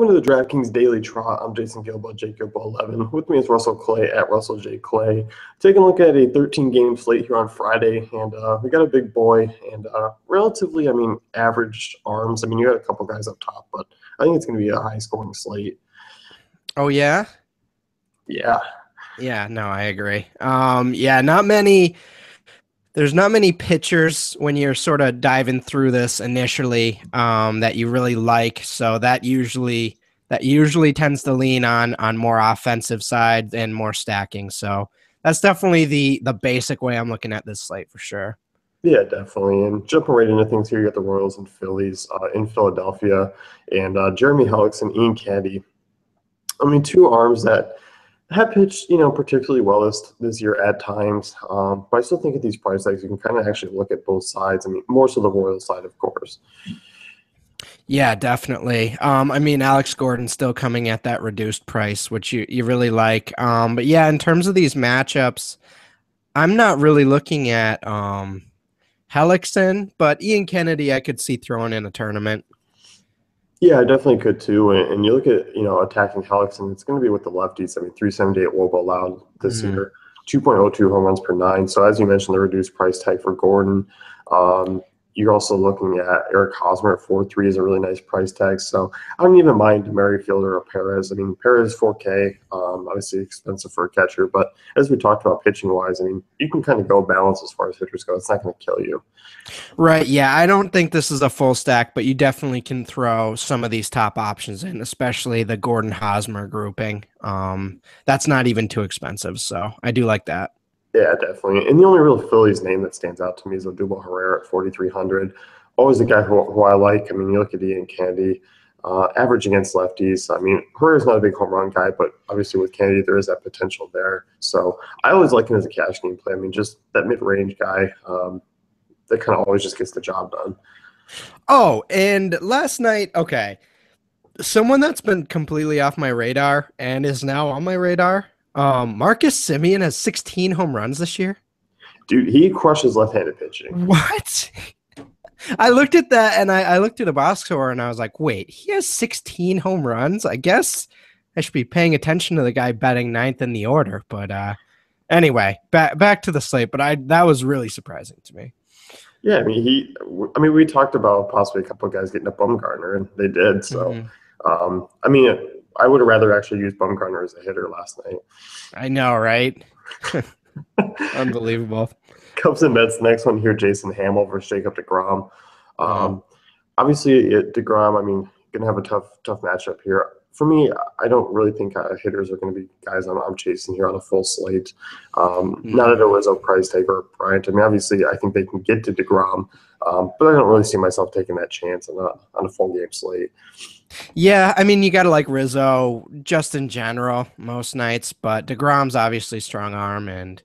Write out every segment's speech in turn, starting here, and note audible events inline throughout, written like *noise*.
Welcome to the DraftKings Daily Trot. I'm Jason Guilbault, Jacob 11. With me is Russell Clay at Russell J. Clay. Taking a look at a 13 game slate here on Friday, and uh, we got a big boy and uh, relatively, I mean, average arms. I mean, you got a couple guys up top, but I think it's going to be a high scoring slate. Oh, yeah? Yeah. Yeah, no, I agree. Um, yeah, not many there's not many pitchers when you're sort of diving through this initially um, that you really like. So that usually that usually tends to lean on on more offensive side and more stacking. So that's definitely the the basic way I'm looking at this slate for sure. Yeah, definitely. And jumping right into things here, you got the Royals and Phillies uh, in Philadelphia, and uh, Jeremy Hellickson and Ian Kennedy. I mean, two arms that have pitched, you know, particularly well this this year at times. Um, but I still think at these price tags, you can kind of actually look at both sides. I mean, more so the Royal side, of course. Yeah, definitely. Um, I mean, Alex Gordon's still coming at that reduced price, which you, you really like. Um, but yeah, in terms of these matchups, I'm not really looking at um, Hellickson, but Ian Kennedy, I could see throwing in a tournament. Yeah, I definitely could too. And, and you look at you know attacking Hellickson, it's going to be with the lefties. I mean, 378 WOBA allowed this mm-hmm. year, 2.02 home runs per nine. So as you mentioned, the reduced price tag for Gordon. Um, you're also looking at Eric Hosmer at 4-3 is a really nice price tag. So I don't even mind Merrifield or Perez. I mean, Perez 4K, um, obviously expensive for a catcher, but as we talked about pitching wise, I mean, you can kind of go balance as far as hitters go. It's not going to kill you. Right. Yeah. I don't think this is a full stack, but you definitely can throw some of these top options in, especially the Gordon Hosmer grouping. Um, that's not even too expensive. So I do like that. Yeah, definitely. And the only real Phillies name that stands out to me is Odubel Herrera at 4,300. Always a guy who, who I like. I mean, you look at Ian Kennedy, uh, average against lefties. I mean, Herrera's not a big home run guy, but obviously with Kennedy, there is that potential there. So I always like him as a cash game play. I mean, just that mid range guy um, that kind of always just gets the job done. Oh, and last night, okay. Someone that's been completely off my radar and is now on my radar um, Marcus Semien has 16 home runs this year. Dude, he crushes left-handed pitching. What? *laughs* I looked at that and I, I, looked at a box score and I was like, wait, he has 16 home runs. I guess I should be paying attention to the guy betting ninth in the order. But uh, anyway, back back to the slate. But I that was really surprising to me. Yeah, I mean he. I mean we talked about possibly a couple of guys getting a Bumgarner and they did. So, mm-hmm. um, I mean I would have rather actually used Bumgarner as a hitter last night. I know, right? *laughs* Unbelievable. Cubs and Mets. Next one here: Jason Hammel versus Jacob Degrom. Um, obviously, it, Degrom. I mean, gonna have a tough, tough matchup here. For me, I don't really think uh, hitters are going to be guys I'm, I'm, chasing here on a full slate. Um, mm-hmm. Not at a Rizzo price tag or Bryant. I mean, obviously, I think they can get to Degrom, um, but I don't really see myself taking that chance on a on a full game slate. Yeah, I mean, you got to like Rizzo just in general most nights, but DeGrom's obviously strong arm, and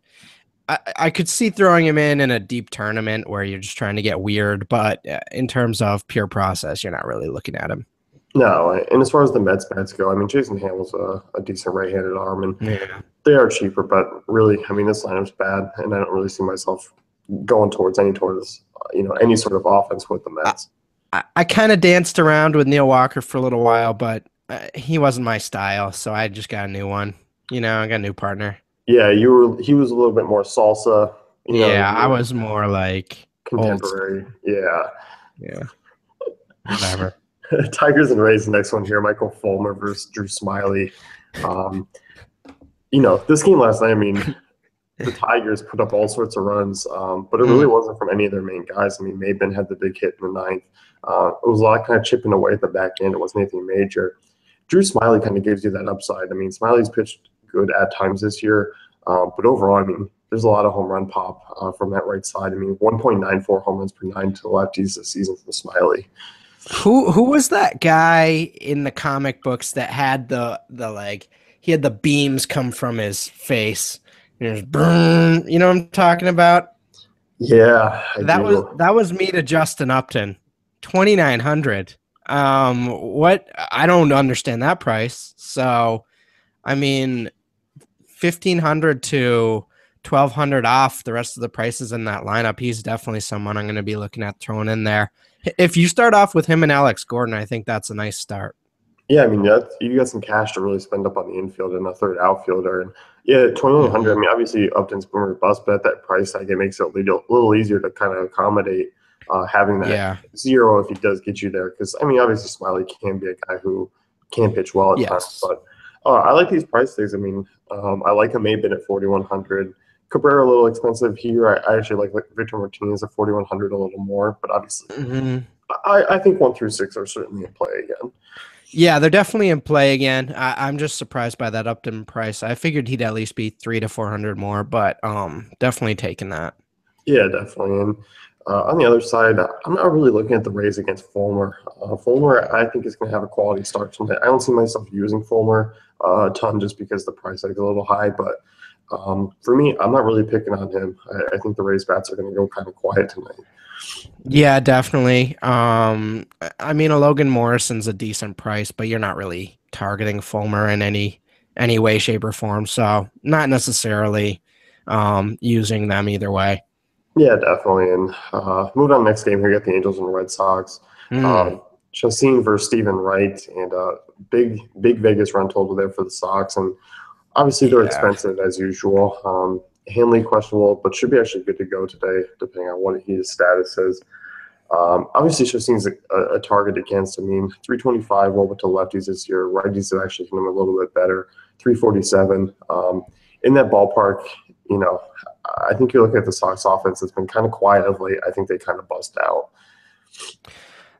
I, I could see throwing him in in a deep tournament where you're just trying to get weird, but uh, in terms of pure process, you're not really looking at him. No, and as far as the Mets bats go, I mean, Jason Hammel's a, a decent right-handed arm, and yeah. they are cheaper, but really, I mean, this lineup's bad, and I don't really see myself going towards any towards you know any sort of offense with the Mets. I, I kind of danced around with Neil Walker for a little while, but uh, he wasn't my style, so I just got a new one. You know, I got a new partner. Yeah, you were. He was a little bit more salsa. You know, yeah, I was more like contemporary. Yeah, yeah, *laughs* whatever. Tigers and Rays. The next one here: Michael Fulmer versus Drew Smyly. Um, you know, this game last night. I mean, the *laughs* Tigers put up all sorts of runs, um, but it really mm. wasn't from any of their main guys. I mean, Maybin had the big hit in the ninth. Uh, it was a lot kind of chipping away at the back end. It wasn't anything major. Drew Smyly kind of gives you that upside. I mean, Smyly's pitched good at times this year, uh, but overall, I mean, there's a lot of home run pop uh, from that right side. I mean, 1.94 home runs per nine to the lefties this season from Smyly. Who who was that guy in the comic books that had the the like he had the beams come from his face? There's burn. You know what I'm talking about? Yeah, I that do. was that was me to Justin Upton, twenty nine hundred. Um, what I don't understand that price. So, I mean, fifteen hundred to twelve hundred off the rest of the prices in that lineup. He's definitely someone I'm going to be looking at throwing in there. If you start off with him and Alex Gordon, I think that's a nice start. Yeah, I mean, you got some cash to really spend up on the infield and a third outfielder. And yeah, 2100 I mean, obviously Upton's boomer bust, but at that price tag, it makes it a little easier to kind of accommodate uh, having that Yeah. zero if he does get you there. Because, I mean, obviously Smyly can be a guy who can pitch well at Yes. times. But uh, I like these price tags. I mean, um, I like a Maybin at 4100 Cabrera a little expensive here. I, I actually like, like Victor Martinez at 4100 a little more. But obviously, Mhm. I, I think one through six are certainly in play again. Yeah, they're definitely in play again. I, I'm just surprised by that Upton price. I figured he'd at least be three to four hundred more, but um, definitely taking that. Yeah, definitely. And uh, on the other side, I'm not really looking at the Rays against Fulmer. Uh, Fulmer, I think, is going to have a quality start tonight. I don't see myself using Fulmer uh, a ton just because the price is a little high. But um, for me, I'm not really picking on him. I, I think the Rays bats are going to go kind of quiet tonight. Yeah, definitely. Um, I- I mean, a Logan Morrison's a decent price, but you're not really targeting Fulmer in any any way, shape, or form. So not necessarily um, using them either way. Yeah, definitely. And uh, moving on to the next game here, got the Angels and Red Sox. Mm. Um, Chacin versus Steven Wright, and uh, big big Vegas run total there for the Sox, and obviously they're Yeah. expensive as usual. Um, Hanley questionable, but should be actually good to go today, depending on what his status is. Um, obviously, Chacin's a, a, a target against. I mean, 325 well, over to lefties this year. Righties have actually hit him a little bit better. 347 um, in that ballpark. You know, I think you look at the Sox offense; it's been kind of quiet of late. I think they kind of bust out.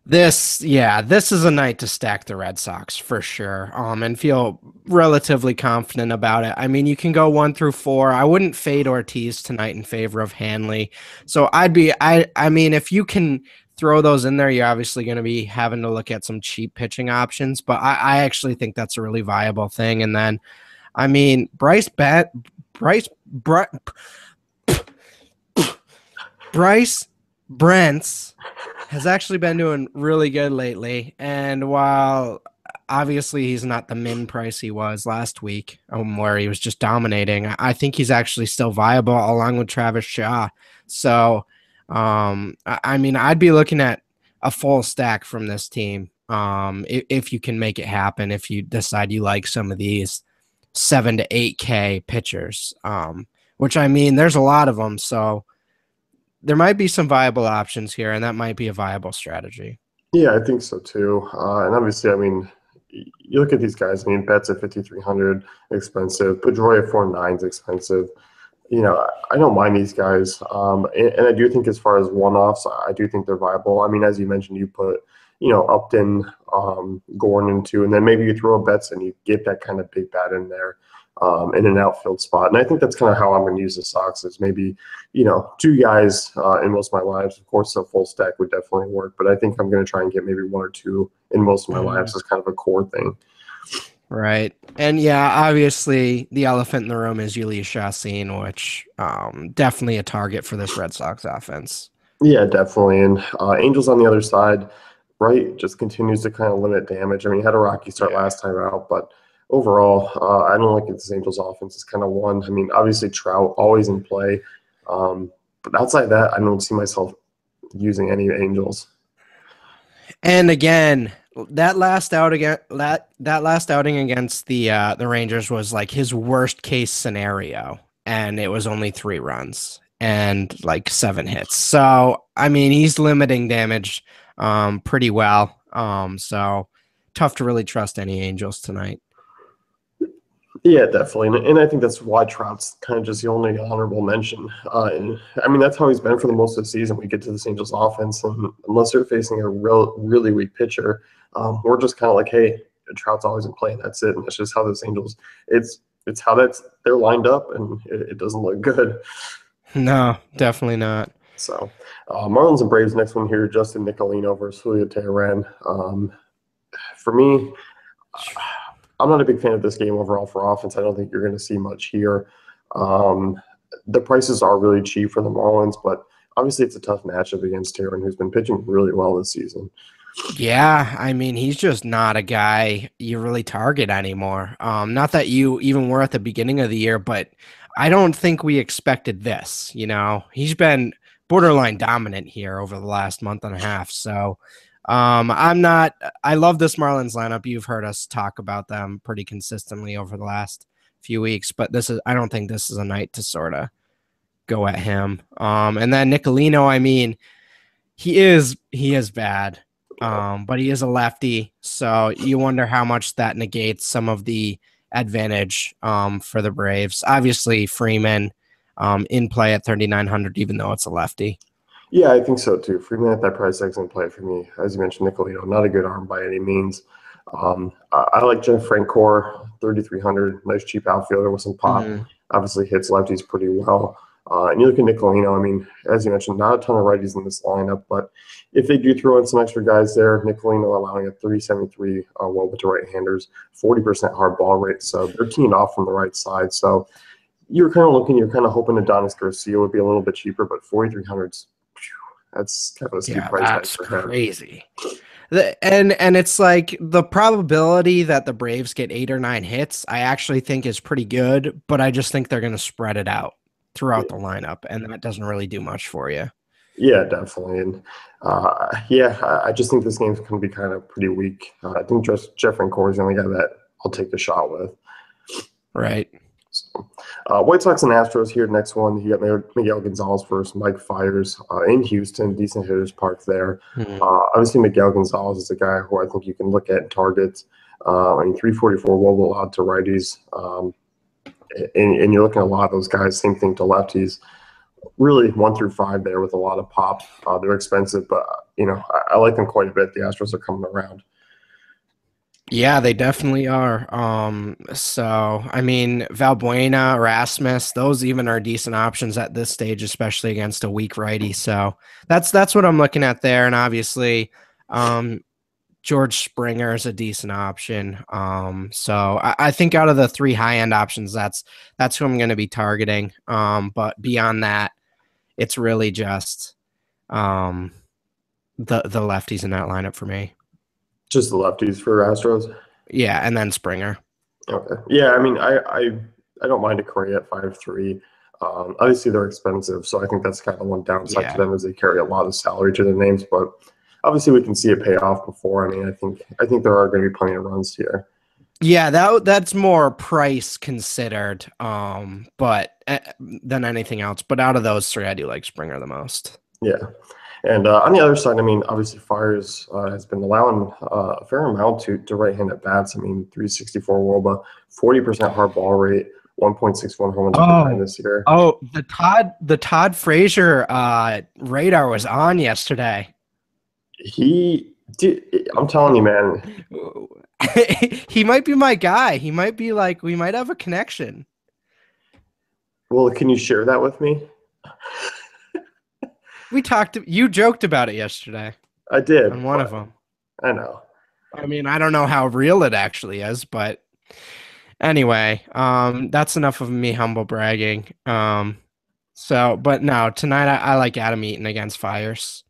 This, yeah, this is a night to stack the Red Sox for sure. Um, and feel relatively confident about it. I mean, you can go one through four. I wouldn't fade Ortiz tonight in favor of Hanley. So I'd be, I, I mean, if you can throw those in there, you're obviously going to be having to look at some cheap pitching options. But I, I actually think that's a really viable thing. And then, I mean, Bryce Bet, Bryce, Bry, Bryce Brentz has actually been doing really good lately. And while obviously he's not the min price he was last week, um, where he was just dominating, I- think he's actually still viable along with Travis Shaw. So, um, I, I mean, I'd be looking at a full stack from this team. Um, if, if you can make it happen, if you decide you like some of these seven to eight K pitchers, um, which I mean, there's a lot of them. So, there might be some viable options here, and that might be a viable strategy. Yeah, I think so too. Uh, and obviously, I mean, you look at these guys. I mean, Betts at fifty three hundred, expensive. Pedroia at four nines, expensive. You know, I- don't mind these guys, um, and, and I do think as far as one offs, I do think they're viable. I mean, as you mentioned, you put you know Upton, um, Gordon into, and then maybe you throw a Betts and you get that kind of big bat in there. Um, in an outfield spot, and I think that's kind of how I'm going to use the Sox. Is maybe you know, two guys uh, in most of my lives. Of course, a full stack would definitely work, but I think I'm going to try and get maybe one or two in most of my Mhm. lives as kind of a core thing. Right. And yeah, obviously the elephant in the room is Jhoulys Chacin, which um, definitely a target for this Red Sox offense. Yeah, definitely. And uh, Angels on the other side, Wright, just continues to kind of limit damage. I mean, he had a rocky start Yeah. last time out, but overall, uh, I don't like this Angels offense It's kind of one. I mean, obviously Trout always in play, um, but outside that, I don't see myself using any Angels. And again, that last out again that that last outing against the uh, the Rangers was like his worst case scenario, and it was only three runs and like seven hits. So I mean, he's limiting damage um, pretty well. Um, so tough to really trust any Angels tonight. Yeah, definitely, and, and I think that's why Trout's kind of just the only honorable mention. Uh, and, I mean, that's how he's been for the most of the season. We get to this Angels offense, and unless they're facing a real, really weak pitcher, um, we're just kind of like, hey, Trout's always in play, and that's it. And that's just how this Angels. It's it's how that's they're lined up, and it, it doesn't look good. *laughs* No, definitely not. So, uh, Marlins and Braves next one here. Justin Nicolino versus Julio Teheran. Um, for me, I'm not a big fan of this game overall for offense. I don't think you're going to see much here. Um, the prices are really cheap for the Marlins, but obviously it's a tough matchup against Teheran, who's been pitching really well this season. Yeah, I mean, he's just not a guy you really target anymore. Um, not that you even were at the beginning of the year, but I don't think we expected this. You know, he's been borderline dominant here over the last month and a half. So, Um, I'm not. I love this Marlins lineup. You've heard us talk about them pretty consistently over the last few weeks, but this is. I don't think this is a night to sort of go at him. Um, and then Nicolino. I mean, he is he is bad. Um, but he is a lefty, so you wonder how much that negates some of the advantage um, for the Braves. Obviously, Freeman um, in play at 3,900, even though it's a lefty. Yeah, I think so too. Freeman at that price in play for me. As you mentioned, Nicolino, not a good arm by any means. Um, I, like Jeff Francoeur, 3,300, nice cheap outfielder with some pop. Mm-hmm. Obviously hits lefties pretty well. Uh, and you look at Nicolino, I mean, as you mentioned, not a ton of righties in this lineup, but if they do throw in some extra guys there, Nicolino allowing a 373 uh, woba to right handers, 40% hard ball rate. So they're teeing off from the right side. So you're kind of looking, you're kind of hoping Adonis Garcia would be a little bit cheaper, but 4,300's that's kind of a steep yeah, price that's crazy. The, and and it's like the probability that the Braves get eight or nine hits, I actually think is pretty good, but I just think they're going to spread it out throughout the lineup, and that doesn't really do much for you. Yeah, definitely. And uh, yeah, I, I just think this game's going to be kind of pretty weak. Uh, I think just Jeff Francoeur is the only guy that I'll take the shot with. Right. Uh, White Sox and Astros here. Next one, you got Miguel Gonzalez versus Mike Fiers uh, in Houston. Decent hitters park there. Mm-hmm. Uh, obviously, Miguel Gonzalez is a guy who I think you can look at and target. Uh, I mean, 344 woba allowed to righties. Um, and, and, you're looking at a lot of those guys, same thing to lefties. Really, one through five there with a lot of pop. Uh, they're expensive, but you know I, I, like them quite a bit. The Astros are coming around. Yeah, they definitely are. Um, so I mean, Valbuena, Rasmus, those even are decent options at this stage, especially against a weak righty. So that's that's what I'm looking at there. And obviously, um, George Springer is a decent option. Um, so I, I, think out of the three high end options, that's that's who I'm going to be targeting. Um, but beyond that, it's really just um, the the lefties in that lineup for me. Just the lefties for Astros. Yeah, and then Springer. Okay. Yeah, I mean, I I, I don't mind a Correa at five three. Um, obviously, they're expensive, so I think that's kind of one downside yeah. to them is they carry a lot of salary to their names, but obviously we can see it pay off before. I mean, I think I think there are going to be plenty of runs here. Yeah, that that's more price considered, um, but uh, than anything else. But out of those three, I do like Springer the most. Yeah, and uh, on the other side, I mean, obviously Fiers uh, has been allowing uh, a fair amount to to right-handed bats. I mean, 364 WOBA, 40% hard ball rate. 1.61 home oh, this year. Oh, the Todd the Todd Frazier uh, radar was on yesterday. He, dude, I'm telling you, man. *laughs* he might be my guy. He might be like, we might have a connection. Well, can you share that with me? We talked. You joked about it yesterday. I did on one of them. I know. I mean, I don't know how real it actually is, but anyway, um, that's enough of me humble bragging. Um, so, but no, tonight I, I like Adam Eaton against Fiers.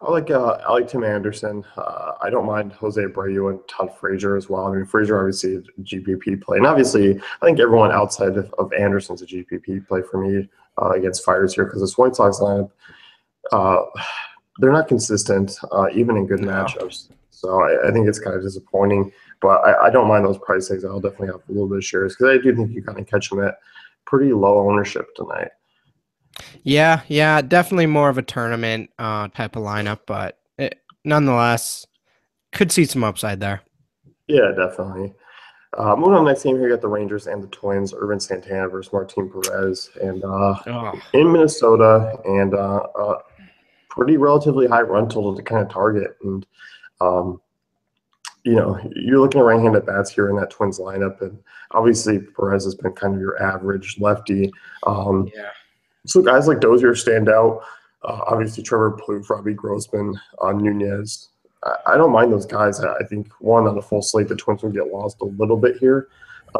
I like uh, I like Tim Anderson. Uh, I don't mind Jose Abreu and Todd Frazier as well. I mean, Frazier obviously a GPP play, and obviously I think everyone outside of, of Anderson's a GPP play for me uh, against Fiers here because this White Sox lineup, uh, they're not consistent uh, even in good no. matchups. So I, I, think it's kind of disappointing. But I, I, don't mind those price tags. I'll definitely have a little bit of shares because I do think you kind of catch them at pretty low ownership tonight. Yeah, yeah, definitely more of a tournament uh, type of lineup, but it, nonetheless, could see some upside there. Yeah, definitely. Uh, moving on next game here, you got the Rangers and the Twins, Ervin Santana versus Martin Perez, and uh, oh. in Minnesota, and uh, uh, pretty relatively high run total to kind of target. And um, you know, you're looking at right-handed bats here in that Twins lineup, and obviously Perez has been kind of your average lefty. Um, yeah so guys like Dozier stand out. Uh, obviously, Trevor Plouffe, Robbie Grossman, uh, Nunez. I, I, don't mind those guys. I think one on a full slate, the Twins will get lost a little bit here,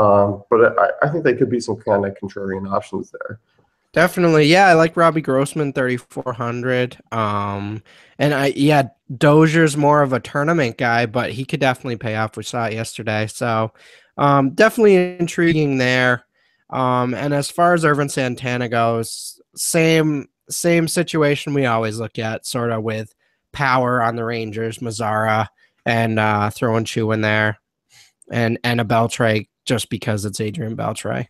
um, but I, I, think they could be some kind of contrarian options there. Definitely, yeah. I like Robbie Grossman, thirty four hundred. Um, and I yeah, Dozier's more of a tournament guy, but he could definitely pay off. We saw it yesterday, so um, definitely intriguing there. Um, and as far as Ervin Santana goes, same same situation we always look at, sort of with power on the Rangers, Mazara and uh, throwing Choo in there, and and a Beltre just because it's Adrian Beltre.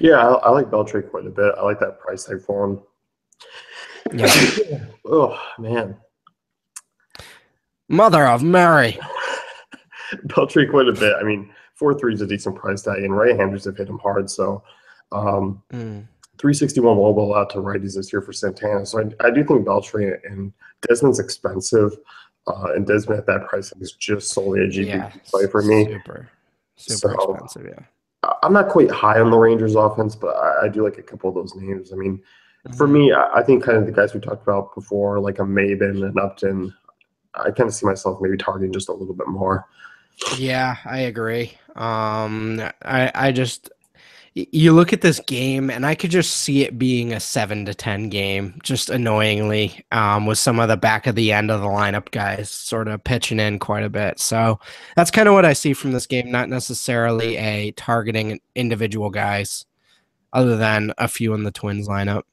Yeah, I, I like Beltre quite a bit. I like that price tag for him. Yeah. *laughs* oh man, Mother of Mary. *laughs* Beltre quite a bit. I mean, four three is a decent price tag, and right-handers have hit him hard. So, um, Mm. 361 mobile out to righties this year for Santana. So I, I do think Beltre and Desmond's expensive, uh, and Desmond at that price is just solely a GPP Yeah, play for me. Super, super So- expensive. Yeah. I'm not quite high on the Rangers offense, but I, I do like a couple of those names. I mean, for Mhm. me, I, I think kind of the guys we talked about before, like a Maybin and Upton, I kind of see myself maybe targeting just a little bit more. Yeah, I agree. Um, I I just you look at this game and I could just see it being a seven to ten game, just annoyingly, um, with some of the back of the end of the lineup guys sort of pitching in quite a bit. So that's kind of what I see from this game, not necessarily a targeting individual guys, other than a few in the Twins lineup.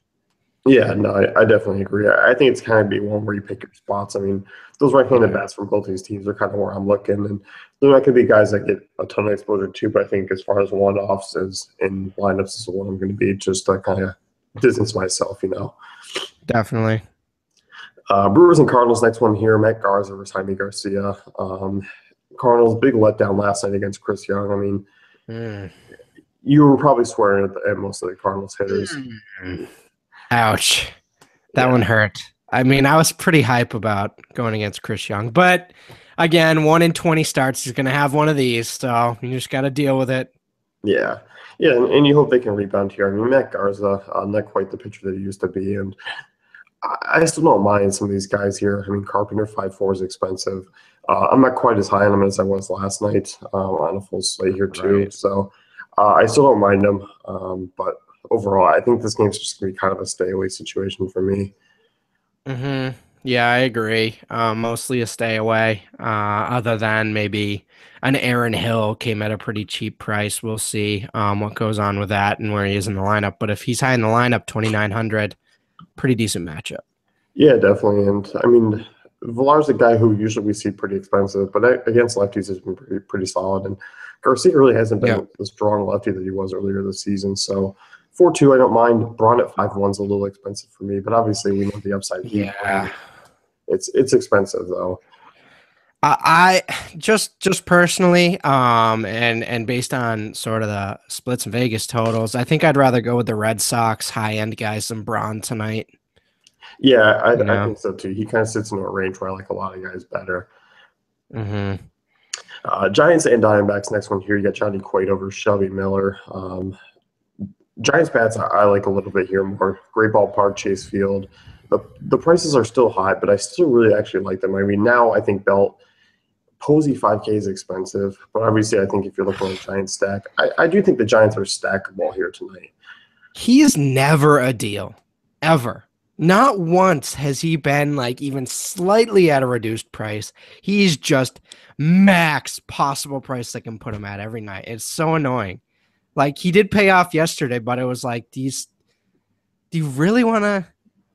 Yeah, no, I, I definitely agree. I, I think it's kind of be one where you pick your spots. I mean, those right-handed bats from both these teams are kind of where I'm looking, and they're not going to be guys that get a ton of exposure too. But I think as far as one-offs as in lineups is what I'm going to be just to kind of distance myself, you know. Definitely. Uh, Brewers and Cardinals next one here. Matt Garza versus Jaime Garcia. Um, Cardinals big letdown last night against Chris Young. I mean, Mm. you were probably swearing at, the, at most of the Cardinals hitters. Ouch. That Yeah. one hurt. I mean, I was pretty hype about going against Chris Young, but again, one in 20 starts, he's going to have one of these. So you just got to deal with it. Yeah, yeah, and, and you hope they can rebound here. I mean, Matt Garza, uh, not quite the pitcher that he used to be, and I, I still don't mind some of these guys here. I mean, Carpenter five four is expensive. Uh, I'm not quite as high on him as I was last night um, on a full slate here too. Right. So uh, I still don't mind him, um, but overall, I think this game's just gonna be kind of a stay away situation for me. hmm Yeah, I agree. Uh, mostly a stay away, uh, other than maybe an Aaron Hill came at a pretty cheap price. We'll see um, what goes on with that and where he is in the lineup. But if he's high in the lineup, 2,900, pretty decent matchup. Yeah, definitely. And I mean, Villar's a guy who usually we see pretty expensive, but against lefties has been pretty, pretty solid. And Garcia really hasn't been Yeah. the strong lefty that he was earlier this season. So 4 2, I don't mind. Braun at 5 1's a little expensive for me, but obviously we know the upside. Yeah. It's, it's expensive, though. I I- just just personally, um, and and based on sort of the splits and Vegas totals, I think I'd rather go with the Red Sox high end guys than Braun tonight. Yeah, I, You I think so too. He kind of sits in a range where I like a lot of guys better. hmm Uh, Giants and Diamondbacks. Next one here, you got Johnny Cueto over Shelby Miller. Um, Giants bats I, like a little bit here more. Great ballpark, Chase Field. The the prices are still high, but I still really actually like them. I mean, now I think Belt Posey 5K is expensive, but obviously I think if you're looking at Giants stack, I, I do think the Giants are stackable here tonight. He is never a deal, ever. Not once has he been like even slightly at a reduced price. He's just max possible price they can put him at every night. It's so annoying. Like he did pay off yesterday, but it was like, do you, do you really want to?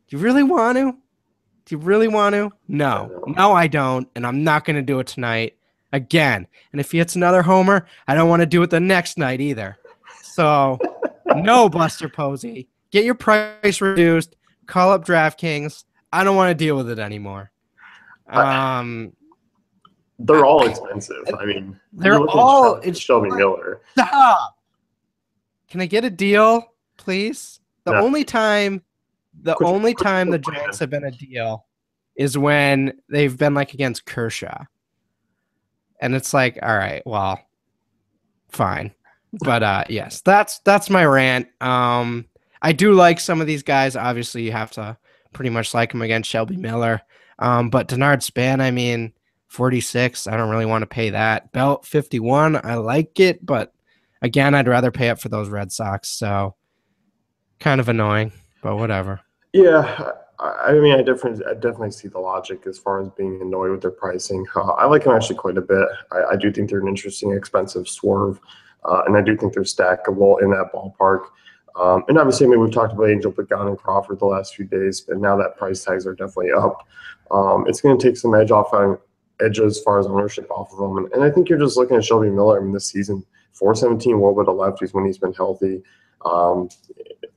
Do you really want to? Do you really want to? No, No. I don't, and I'm not going to do it tonight again. And if he hits another homer, I don't want to do it the next night either. So, *laughs* no, Buster Posey, get your price reduced. Call up DraftKings. I don't want to deal with it anymore. Um, They're all expensive. I mean, They're you're looking at all- it's- Shelby Miller. stop. Can I get a deal, please? The No. only time, the Quit- only quit- time the. Giants have been a deal is when they've been like against Kershaw, and it's like, all right, well, fine, but uh, yes, that's that's my rant. Um, I do like some of these guys. Obviously, you have to pretty much like them against Shelby Miller. Um, but Denard Span, I mean, 46, I don't really want to pay that. Belt 51, I like it, but again, I'd rather pay up for those Red Sox. So kind of annoying, but whatever. Yeah, I, mean, I definitely, I definitely see the logic as far as being annoyed with their pricing. Uh, I like them actually quite a bit. I, I do think they're an interesting, expensive swerve, uh, and I do think they're stackable in that ballpark. Um, and obviously, I mean, we've talked about Angel Pagan and Crawford the last few days, but now that price tags are definitely up. Um, it's going to take some edge off on edge as far as ownership off of them. And, and I think you're just looking at Shelby Miller I mean, this season. 417 Woba to lefties when he's been healthy. Um,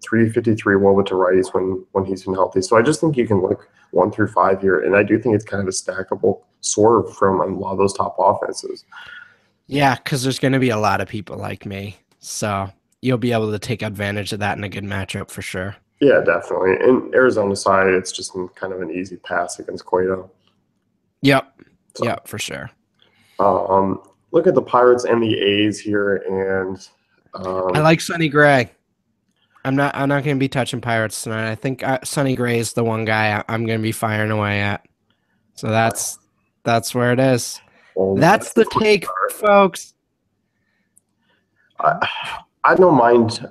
353 Woba to righties when when he's been healthy. So I just think you can look one through five here, and I do think it's kind of a stackable swerve from a lot of those top offenses. Yeah, because there's going to be a lot of people like me, so you'll be able to take advantage of that in a good matchup for sure. Yeah, definitely. In Arizona side, it's just kind of an easy pass against Cueto. Yep. So, yep, for sure. Um, look at the Pirates and the A's here, and um, I like Sonny Gray. I'm not. I'm not going to be touching Pirates tonight. I think uh, Sonny Gray is the one guy I, am going to be firing away at. So that's that's where it is. Well, that's, that's the take, start. folks. I, I don't mind.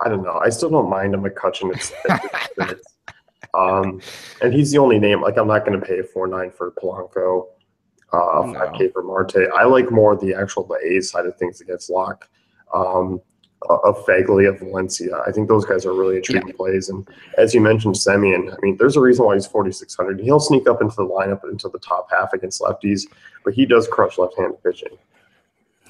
I don't know. I still don't mind a *laughs* it's, um, and he's the only name. Like I'm not going to pay four nine for Polanco, uh, five K for Marte. I like more the actual the A side of things against Locke. Um, of Phegley, of Valencia. I think those guys are really intriguing yeah. plays. And as you mentioned, Semien, I mean, there's a reason why he's 4,600. He'll sneak up into the lineup into the top half against lefties, but he does crush left-handed pitching.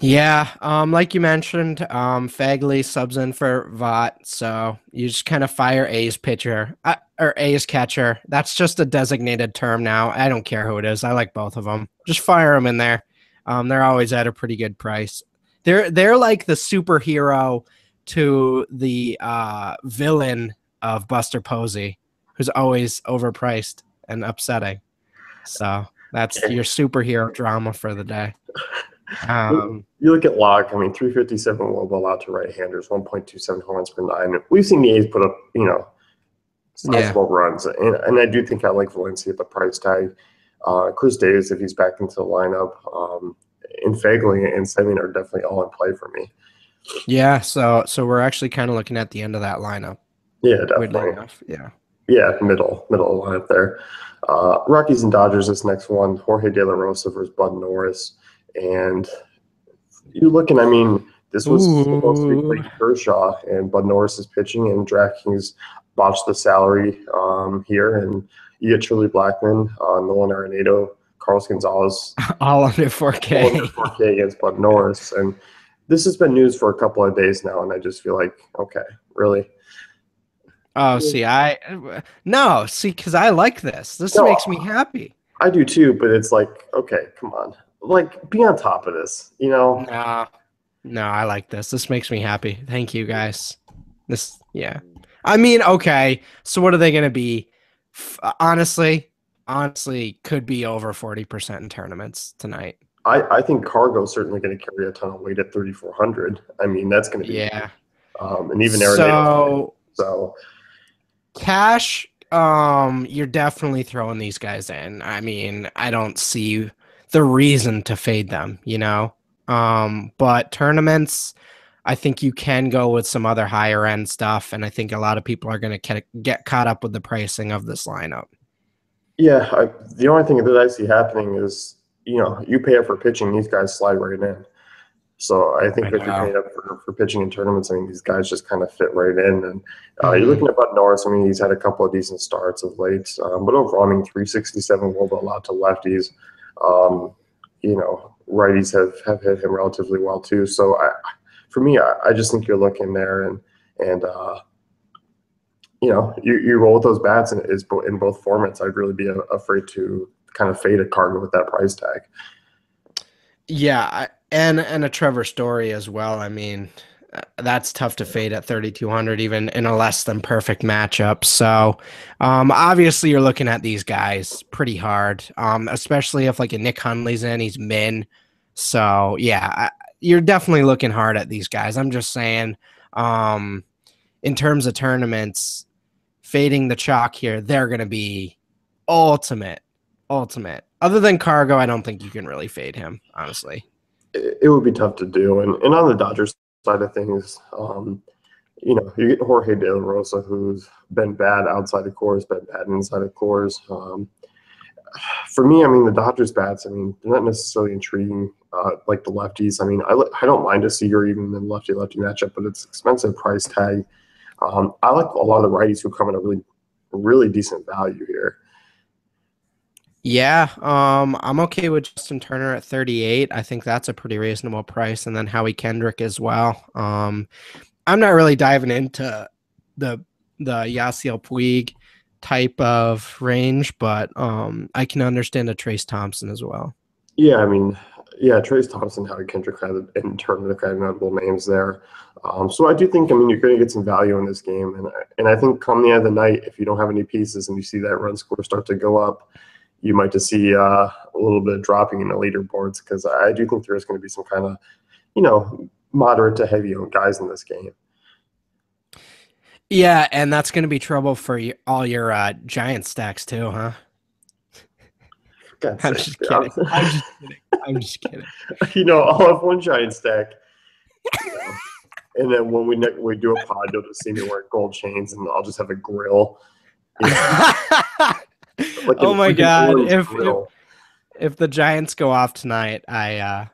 Yeah, um, like you mentioned, um, Phegley subs in for Vogt, so you just kind of fire A's pitcher uh, or A's catcher. That's just a designated term now. I don't care who it is. I like both of them. Just fire them in there. Um, they're always at a pretty good price. They're they're like the superhero to the uh, villain of Buster Posey, who's always overpriced and upsetting. So that's your superhero drama for the day. *laughs* Um, you look at Locke. I mean, 357 will allowed to right-handers, 1.27 home runs per nine. We've seen the A's put up, you know, sizable yeah. runs, and, and I do think I like Valencia at the price tag. Uh, Chris Davis, if he's back into the lineup, um, in Phegley and Semien are definitely all in play for me. Yeah, so so we're actually kind of looking at the end of that lineup. Yeah, definitely. Yeah. Yeah, middle middle lineup there. Uh, Rockies and Dodgers this next one. Jorge De La Rosa versus Bud Norris, and you're looking. I mean, this was Ooh. supposed to be Kershaw, and Bud Norris is pitching, and DraftKings botched the salary um, here, and you get Charlie Blackmon, uh, Nolan Arenado, Carlos Gonzalez. *laughs* All under 4K. All under 4K against Bud Norris. And this has been news for a couple of days now, and I just feel like, okay, really? Oh, see, I no, see, because I like this. This no, makes me happy. I do too, but it's like, okay, come on, like, be on top of this, you know? Nah, no, I like this. This makes me happy. Thank you, guys. This, yeah. I mean, okay, so what are they going to be? F- honestly, honestly could be over 40% in tournaments tonight. I, I think Cargo's certainly going to carry a ton of weight at 3,400. I mean, that's going to be. Yeah. Um, and even Arenado. So, so cash, um, you're definitely throwing these guys in. I mean, I don't see the reason to fade them, you know? Um, but tournaments, I think you can go with some other higher end stuff. And I think a lot of people are going to get caught up with the pricing of this lineup. Yeah, I, the only thing that I see happening is you know you pay up for pitching, these guys slide right in. So I think I if you're paying up for, for pitching in tournaments, I mean these guys just kind of fit right in. And uh, mm-hmm. you're looking at Bud Norris. I mean he's had a couple of decent starts of late, um, but overall, I mean 367 will a lot to lefties. Um, you know righties have have hit him relatively well too. So I, for me, I, I just think you're looking there and and uh, you know, you, you roll with those bats and is in both formats. I'd really be afraid to kind of fade a cargo with that price tag. Yeah, and and a Trevor Story as well. I mean, uh, that's tough to fade at 3200 even in a less than perfect matchup so um, obviously you're looking at these guys pretty hard um, especially if like a nick hundley's in he's min so yeah you're definitely looking hard at these guys i'm just saying um, in terms of tournaments fading the chalk here, they're going to be ultimate, ultimate. Other than Cargo, I don't think you can really fade him, honestly. It, would be tough to do. And, and on the Dodgers side of things, um, you know, you get Jorge De La Rosa, who's been bad outside of Coors, been bad inside of Coors. Um, for me, I mean, the Dodgers bats, I mean, they're not necessarily intriguing uh, like the lefties. I mean, I, I don't mind a Seager even in lefty lefty matchup, but it's expensive price tag. Um, I like a lot of the righties who come at a really, really decent value here. Yeah, um, I'm okay with Justin Turner at 38. I think that's a pretty reasonable price, and then Howie Kendrick as well. Um, I'm not really diving into the the Yasiel Puig type of range, but um, I can understand a Trayce Thompson as well. Yeah, I mean, yeah, Trayce Thompson, Howie Kendrick had and Turner kind of notable names there. Um, so I do think, I mean, you're going to get some value in this game, and and I think come the end of the night, if you don't have any pieces and you see that run score start to go up, you might just see uh, a little bit of dropping in the leaderboards because I do think there is going to be some kind of, you know, moderate to heavy owned guys in this game. Yeah, and that's going to be trouble for you, all your uh, giant stacks too, huh? I'm just kidding. *laughs* I'm just kidding. I'm just kidding. You know, I'll have one giant stack. You know, and then when we ne- we do a pod, you'll just see me wearing gold chains, and I'll just have a grill. You *laughs* know, like oh my god! If, if, if the Giants go off tonight, I uh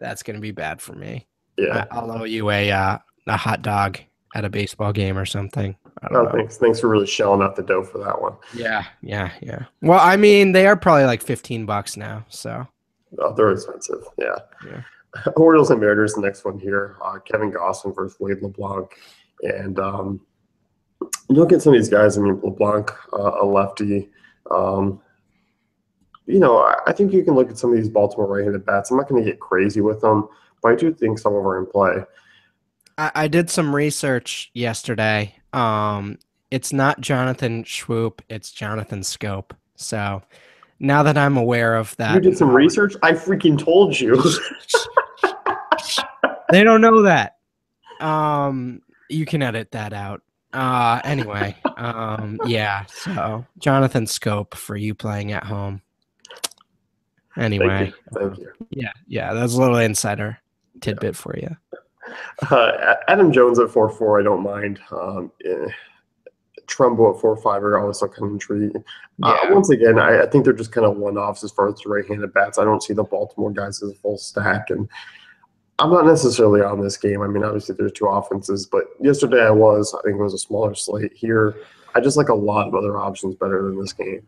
that's gonna be bad for me. Yeah, I, will owe you a uh, a hot dog at a baseball game or something. Oh, know. thanks. Thanks for really shelling out the dough for that one. Yeah, yeah, yeah. Well, I mean, they are probably like fifteen bucks now, so. Oh, they're expensive. Yeah. Yeah. *laughs* Orioles and Mariners, the next one here. Uh, Kevin Gausman versus Wade LeBlanc, and um, you look at some of these guys. I mean, LeBlanc, uh, a lefty. Um, you know, I, I, think you can look at some of these Baltimore right-handed bats. I'm not going to get crazy with them, but I do think some of them are in play. I, I did some research yesterday. Um, it's not Jonathan Schoop, it's Jonathan Scope. So now that I'm aware of that, you did some research. I freaking told you. *laughs* they don't know that. Um, you can edit that out. Uh, anyway, um, yeah. So Jonathan Scope for you playing at home. Anyway, Thank you. Thank you. Yeah, yeah. That's a little insider tidbit yeah. for you. Uh, Adam Jones at four four, I don't mind. Um, eh, Trumbo at four five are also kind of intriguing. Uh, yeah. Once again, I, I, think they're just kind of one offs as far as the right handed bats. I don't see the Baltimore guys as a full stack, and I'm not necessarily on this game. I mean, obviously there's two offenses, but yesterday I was. I think it was a smaller slate. Here, I just like a lot of other options better than this game.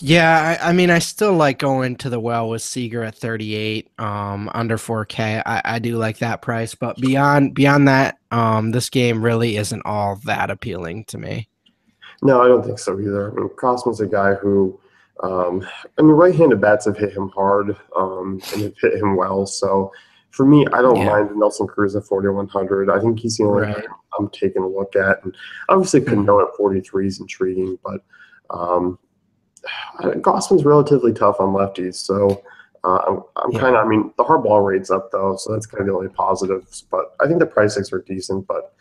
Yeah, I, I, mean, I still like going to the well with Seager at 38, um, under 4K. I, I do like that price, but beyond beyond that, um, this game really isn't all that appealing to me. No, I don't think so either. I mean, Gausman's a guy who, um, I mean, right-handed bats have hit him hard um, and have hit him well. So for me, I don't yeah. mind Nelson Cruz at 4,100. I think he's the only right. I'm taking a look at. And obviously, Cano at 43 is intriguing, but um, *sighs* Gausman's relatively tough on lefties, so uh, I'm, I'm yeah. kind of. I mean, the hard ball rate's up though, so that's kind of the only positives. But I think the prices are decent. But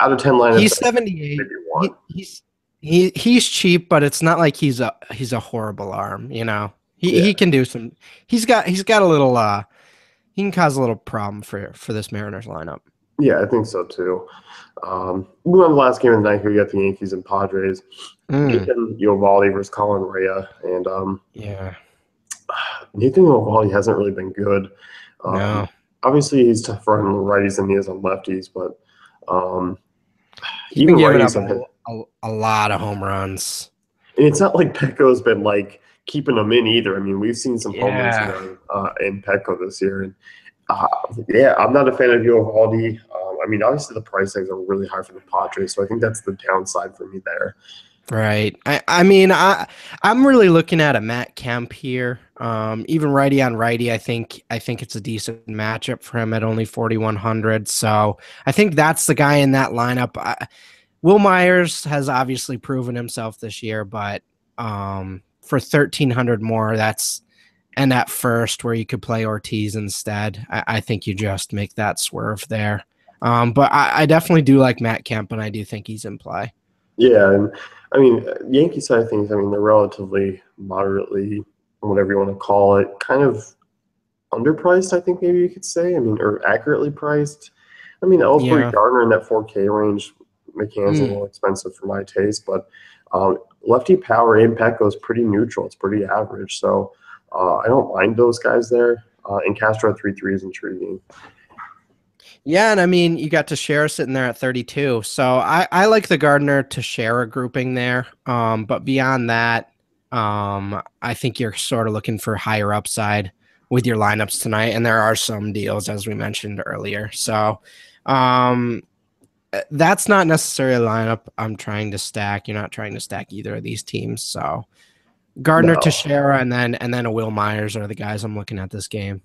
out of ten lineups, he's 78. He, he's he he's cheap, but it's not like he's a he's a horrible arm. You know, he yeah. he can do some. He's got he's got a little. uh He can cause a little problem for for this Mariners lineup. Yeah, I think so too. Um, moving on the last game of the night here, you got the Yankees and Padres. Mm. Nathan Eovaldi versus Colin Rea, and um, yeah, Nathan Eovaldi hasn't really been good. Um, no. Obviously, he's tougher on righties than he is on lefties, but um, he's even righties up a, a, a, lot of home runs. And it's not like Petco's been like keeping them in either. I mean, we've seen some yeah. home runs uh, in Petco this year, and uh, yeah, I'm not a fan of Eovaldi. Um, I mean, obviously the price tags are really high for the Padres, so I think that's the downside for me there. Right. I, I mean, I I'm really looking at a Matt Kemp here. Um, even righty on righty, I think I think it's a decent matchup for him at only 4100. So I think that's the guy in that lineup. I, Wil Myers has obviously proven himself this year, but um, for 1300 more, that's and at first where you could play Ortiz instead. I, I think you just make that swerve there. Um, but I, I definitely do like Matt Kemp, and I do think he's in play. Yeah, and I mean, Yankee side of things, I mean, they're relatively moderately, whatever you want to call it, kind of underpriced, I think maybe you could say. I mean, or accurately priced. I mean, Ellsbury yeah. Gardner in that 4K range McCann's a Mm. little expensive for my taste, but um, lefty power impact goes pretty neutral. It's pretty average. So uh, I don't mind those guys there. Uh, and Castro 3 3 is intriguing. Yeah, and I mean, you got Teixeira sitting there at 32. So I, I like the Gardner Teixeira grouping there. Um, but beyond that, um, I think you're sort of looking for higher upside with your lineups tonight. And there are some deals, as we mentioned earlier. So um, uh, that's not necessarily a lineup I'm trying to stack. You're not trying to stack either of these teams. So Gardner No. Teixeira and then and then a Wil Myers are the guys I'm looking at this game.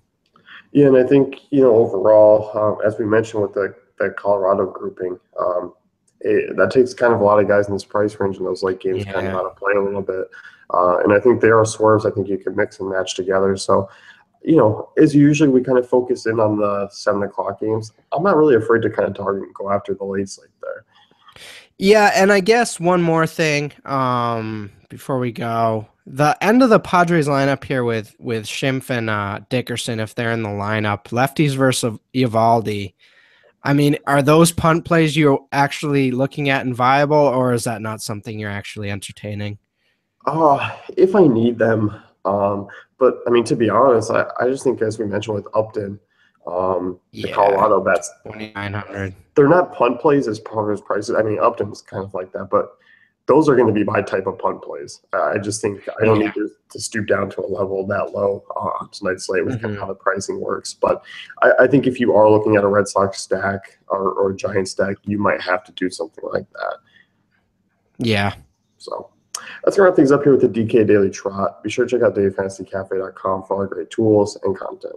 Yeah, and I think you know overall, um, as we mentioned with the the Colorado grouping, um, it, that takes kind of a lot of guys in this price range and those late games kind of Yeah. out of play a little bit. Uh, and I think there are swerves I think you can mix and match together. So, you know, as usually we kind of focus in on the seven o'clock games. I'm not really afraid to kind of target and go after the late slate there. Yeah, and I guess one more thing um, before we go. The end of the Padres lineup here with with Schimpf and uh, Dickerson, if they're in the lineup, lefties versus Eovaldi. I mean, are those punt plays you're actually looking at and viable, or is that not something you're actually entertaining? Uh, if I need them. Um, but I mean, to be honest, I, I just think as we mentioned with Upton, um, the Yeah. Colorado bets, Twenty nine hundred. they're not punt plays as far as prices. I mean, Upton's kind of like that, but those are going to be my type of punt plays. Uh, I just think I don't Yeah. need to, to stoop down to a level that low uh, on tonight's slate with kind Mhm. of how the pricing works. But I, I think if you are looking at a Red Sox stack or, or a Giant stack, you might have to do something like that. Yeah. So let's wrap things up here with the DK Daily Trot. Be sure to check out DailyFantasyCafe.com for all great tools and content.